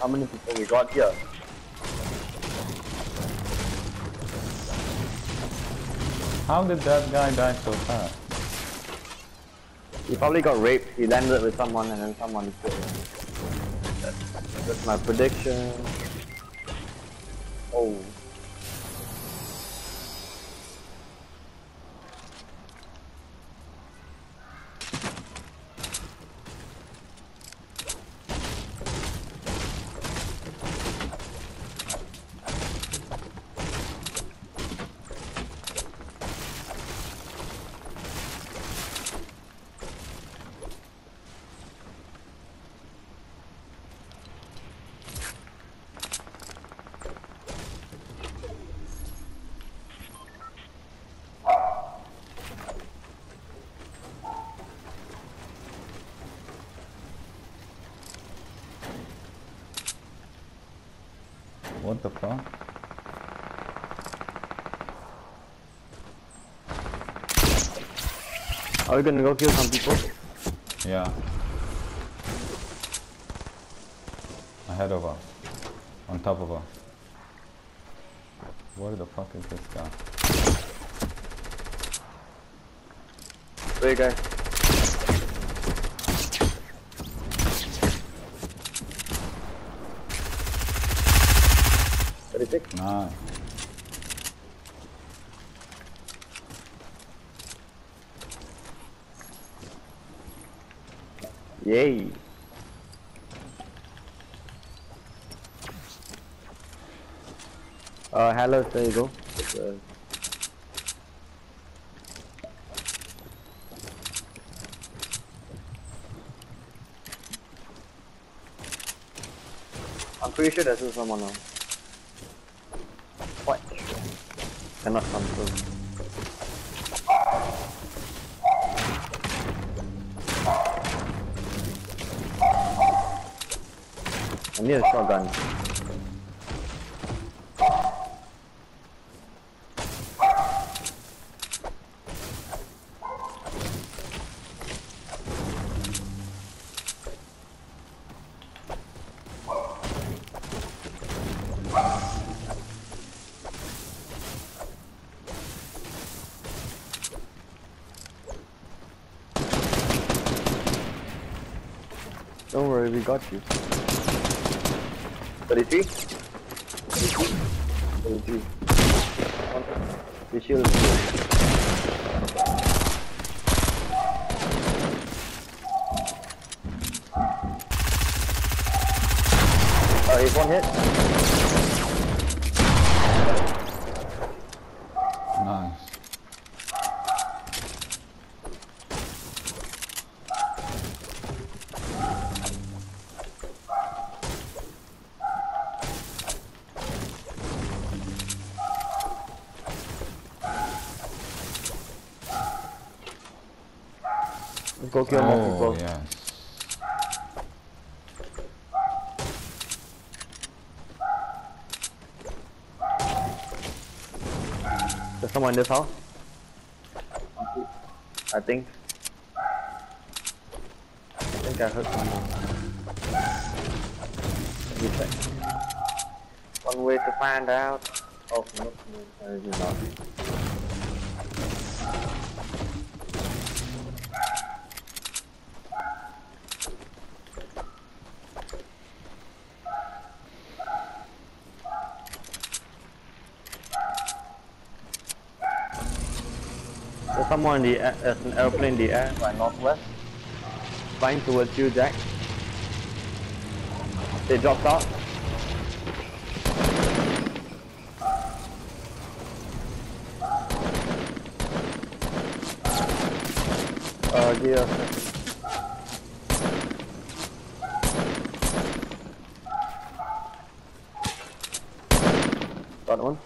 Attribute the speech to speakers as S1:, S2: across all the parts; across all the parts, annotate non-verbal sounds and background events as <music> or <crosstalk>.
S1: How many people we got here?
S2: How did that guy die so fast?
S1: He probably got raped. He landed with someone and then someone killed him. That's, that's my prediction. Oh.
S2: What the fuck?
S1: Are we gonna go kill some people?
S2: Yeah. Ahead of us. On top of us. Where the fuck is this guy?
S1: Wait, guys. Thirty-six.
S2: Nice.
S1: Yay. Uh, hello, there you go. Uh, I'm pretty sure there's someone now. Cannot come through. I need a shotgun. We got you. 33? 33. The shield is good. Uh, if one hit.
S2: Nice.
S1: Go kill more
S2: Oh,
S1: people.
S2: yes.
S1: There's someone in this house. I think. I think I heard someone. Let me check. One way to find out. Oh, no, no, it is not. Someone in the air, there's an airplane in the air by northwest. Flying towards you, Jack. They dropped out. Uh, me. Got one.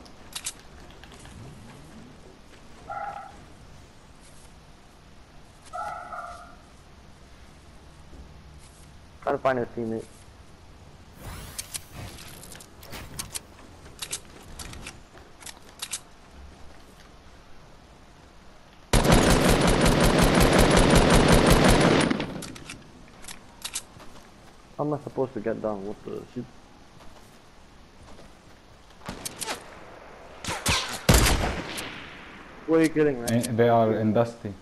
S1: To find a teammate. How am I supposed to get down? What the shit? Who are you kidding, man?
S2: Eh, They are in Dusty.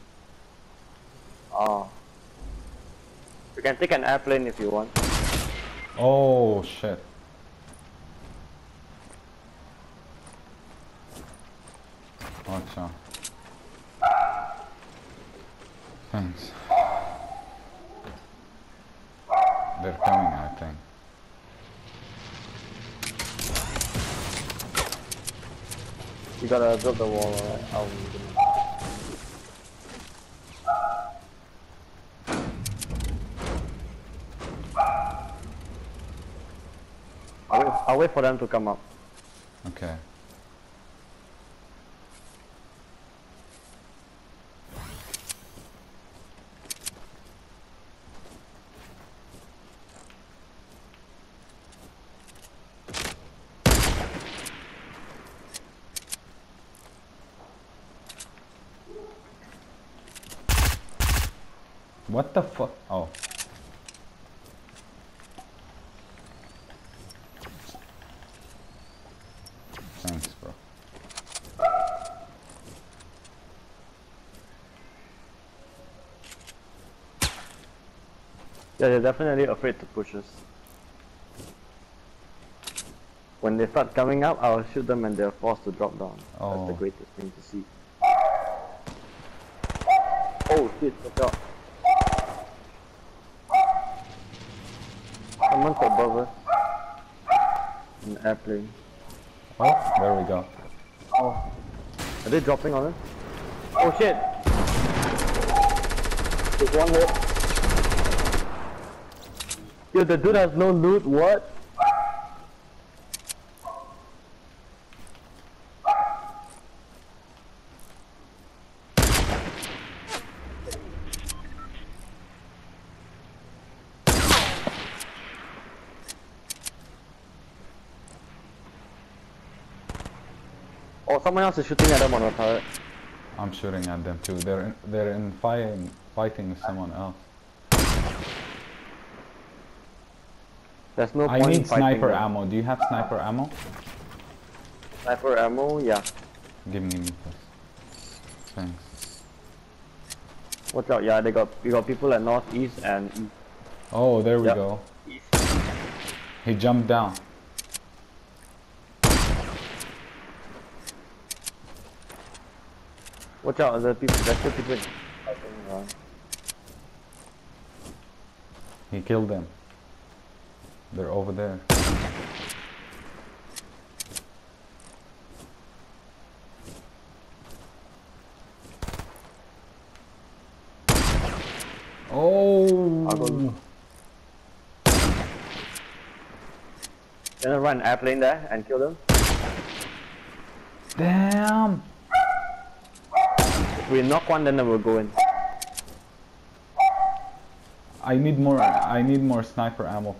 S1: Oh. You can take an airplane if you want.
S2: Oh shit. Watch out. Thanks. They're coming, I think.
S1: You gotta build the wall, alright? Um, I'll wait for them to come up.
S2: Okay. What the fuck? Oh. Thanks, bro.
S1: Yeah, they're definitely afraid to push us. When they start coming up, I'll shoot them and they're forced to drop down. That's
S2: Oh.
S1: the greatest thing to see. Oh shit, watch out. Someone's above us. An airplane.
S2: Oh, there we go.
S1: Oh. Are they dropping on us? Oh shit! There's one hit. Yo, the dude has no loot, what? Oh, someone else is shooting at them on the turret.
S2: I'm shooting at them too. They're in, they're in fighting fighting someone else.
S1: There's no
S2: I
S1: point
S2: need sniper
S1: them.
S2: ammo. Do you have sniper ammo?
S1: Sniper ammo, yeah.
S2: Give me this. Thanks.
S1: Watch out, yeah, they got we got people at northeast and east.
S2: Oh, there we
S1: Yep.
S2: go. He jumped down.
S1: Watch out, the people there's still people around. Uh.
S2: He killed them. They're over there. Oh.
S1: I'll go- Gonna run airplane there and kill them.
S2: Damn.
S1: If we knock one then we'll go in.
S2: I need more. I need more sniper ammo.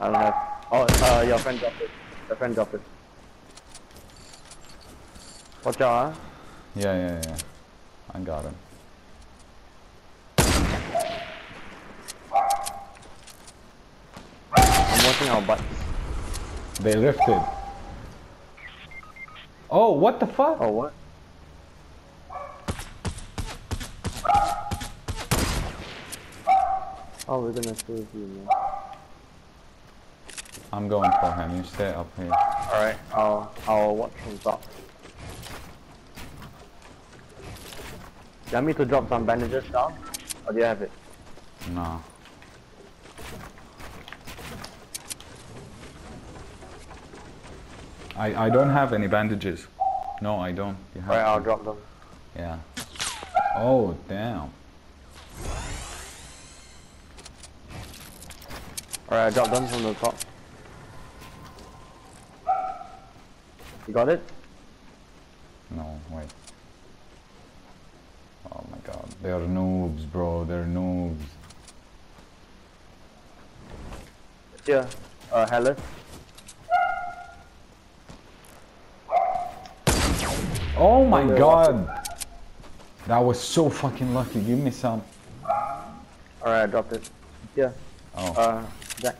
S1: I don't have oh uh your friend dropped it. Your friend dropped it. Watch out, huh?
S2: Yeah, yeah, yeah. I got him.
S1: I'm watching our butts.
S2: They lifted. Oh, what the fuck?
S1: Oh what? Oh we're gonna save you man.
S2: I'm going for him. You stay up here.
S1: Alright, I'll I'll watch from top. You want me to drop some bandages down? Or do you have it?
S2: No. I I don't have any bandages. No, I don't. You have
S1: Alright, I'll drop them.
S2: Yeah. Oh, damn.
S1: Alright, I dropped them from the top. You got it?
S2: No, wait. Oh my god. They're noobs, bro. They're noobs.
S1: Here. Uh, Hellas.
S2: Oh my
S1: they're
S2: god. That was so fucking lucky. Give me some.
S1: Alright, I dropped it. Yeah.
S2: Oh,
S1: Uh, that.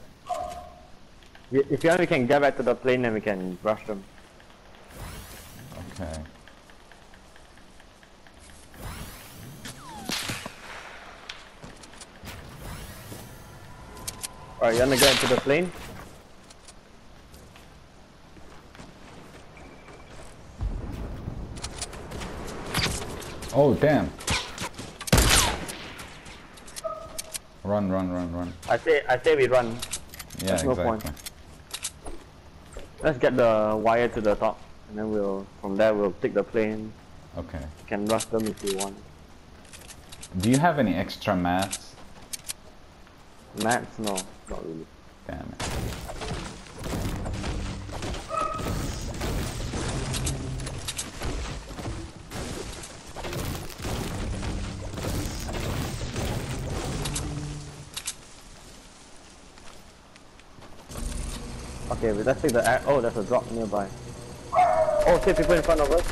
S1: If you want, we can get back to the plane and we can rush them.
S2: Okay.
S1: Alright, you wanna get into the plane?
S2: Oh, damn. Run, run, run, run.
S1: I say, I say we run.
S2: Yeah,
S1: There's no
S2: exactly.
S1: point. Let's get the wire to the top, and then we'll from there we'll take the plane.
S2: Okay.
S1: Can rush them if you want.
S2: Do you have any extra mats?
S1: Mats? No, not really.
S2: Damn it.
S1: Okay, let's take the air. Oh, there's a drop nearby. Oh, shit! People in front of us.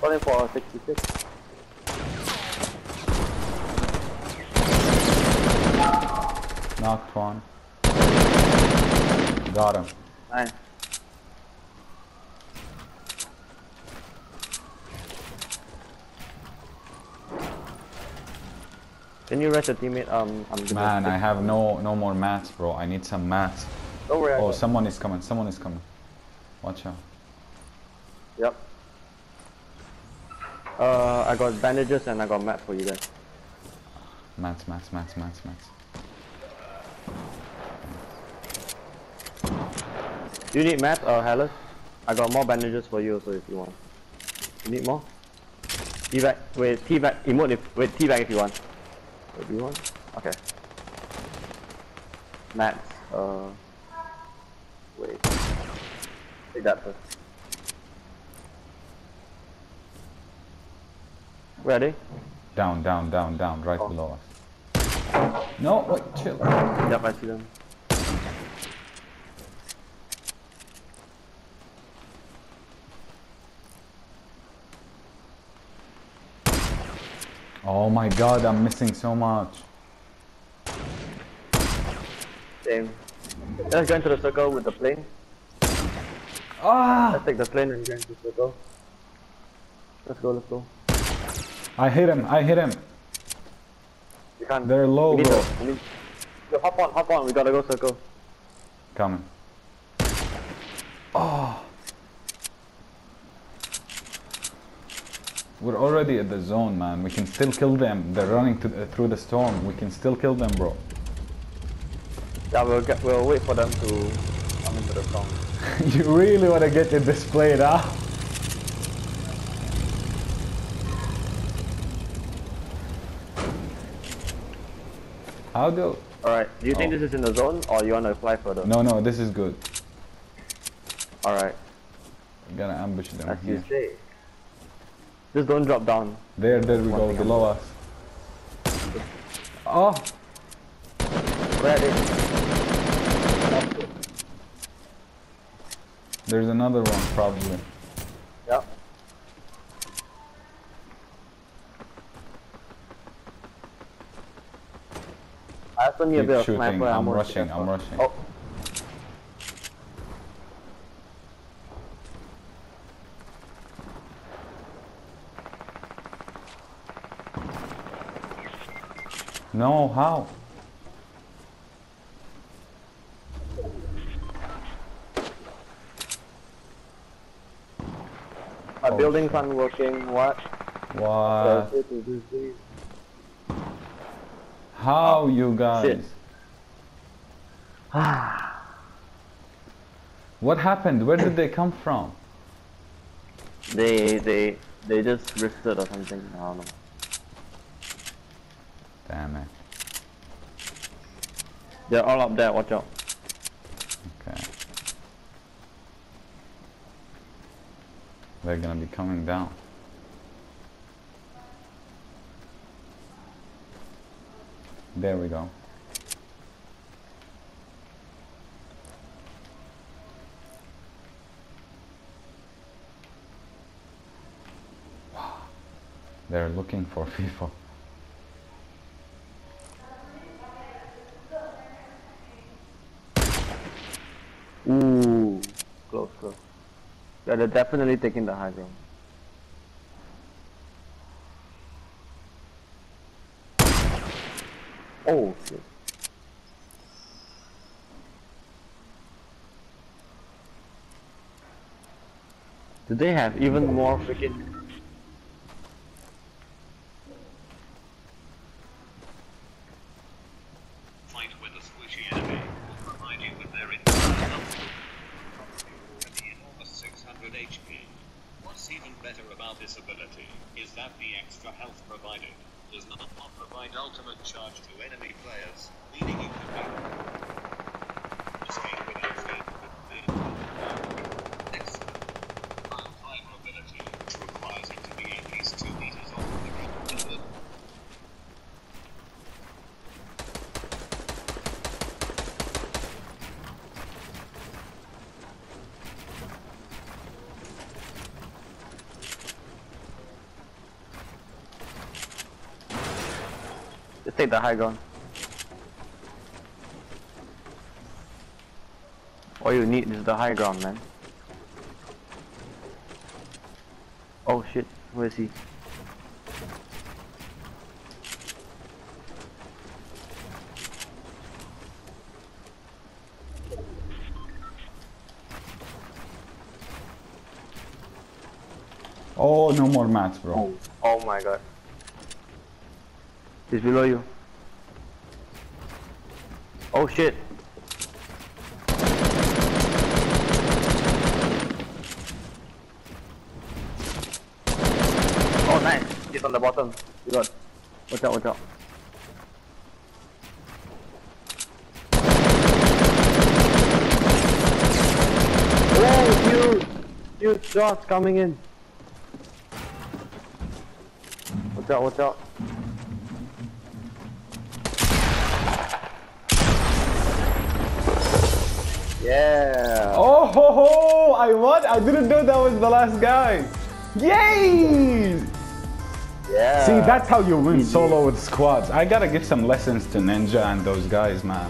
S1: Calling for 66.
S2: Knocked one. Got him.
S1: Nice. Can you rest a teammate? Um, I'm
S2: Man, I have no no more mats, bro. I need some mats.
S1: Don't worry.
S2: Oh, someone is coming. Someone is coming. Watch out.
S1: Yep. Uh, I got bandages and I got mats for you guys.
S2: Mats, mats, mats, mats, mats.
S1: Do you need mats or Hellas? I got more bandages for you also if you want. You need more? Teabag, wait, teabag, emote if, wait, teabag if you want. Wait, do you want? Okay. Mats, uh, wait. Take that first. Where are they?
S2: Down, down, down, down, right
S1: Oh.
S2: below us. No, wait, chill.
S1: Yep, I see them.
S2: Oh my god, I'm missing so much.
S1: Same. Let's go into the circle with the plane.
S2: Ah!
S1: Let's take the plane and go into the circle. Let's go, let's go.
S2: I hit him, I hit him.
S1: You can't.
S2: They're low, bro.
S1: to- Yo, hop on, hop on. We gotta go circle.
S2: Coming. We're already at the zone, man. We can still kill them. They're running to, uh, through the storm. We can still kill them, bro.
S1: Yeah, we'll get. We'll wait for them to come into the storm. <laughs>
S2: you really want to get it displayed, huh? How do...
S1: All right. Do you think
S2: Oh.
S1: this is in the zone, or you wanna fly further?
S2: No, no, this is good.
S1: All right.
S2: We gotta ambush them
S1: As you
S2: here.
S1: say. Just don't drop down.
S2: There, there we
S1: One
S2: go, below us. Oh!
S1: Where are they?
S2: There's another one, probably.
S1: Yep. I also need a
S2: Keep
S1: bit of
S2: shooting.
S1: sniper
S2: I'm rushing, I'm rushing.
S1: Oh.
S2: No, how?
S1: My
S2: Oh,
S1: buildings aren't working. What?
S2: What? How, you guys? <sighs> What happened? Where did they come from?
S1: They they they just drifted or something. I don't know.
S2: Damn it.
S1: They're all up there, watch out.
S2: Okay. They're gonna be coming down. There we go. Wow. They're looking for <laughs>
S1: people. They're definitely taking the high ground. Oh shit. Do they have even more freaking Just take the high ground. All you need is the high ground, man. Oh shit, where is he?
S2: Oh, no more mats, bro.
S1: Oh, oh my god. He's below you. Oh shit. Oh nice. He's on the bottom. You got. Watch out, watch out. Oh, huge! Huge shots coming in. Watch out, watch out. Yeah.
S2: Oh ho ho! I won. I didn't know that was the last guy. Yay!
S1: Yeah.
S2: See, that's how you win solo with squads. I gotta give some lessons to Ninja and those guys, man.